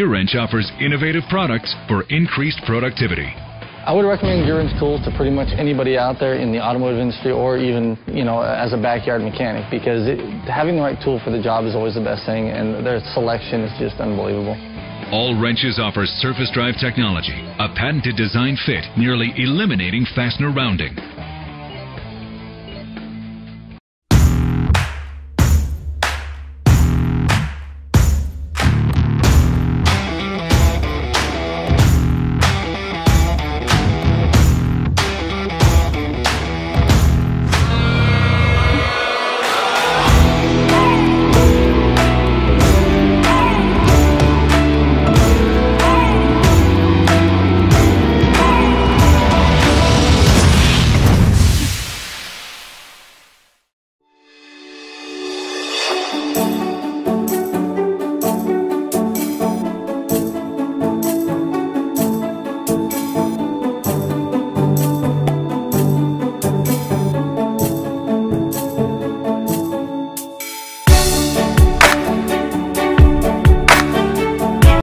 GearWrench offers innovative products for increased productivity. I would recommend GearWrench tools to pretty much anybody out there in the automotive industry or even, you know, as a backyard mechanic because it, having the right tool for the job is always the best thing and their selection is just unbelievable. All wrenches offer surface drive technology, a patented design fit nearly eliminating fastener rounding.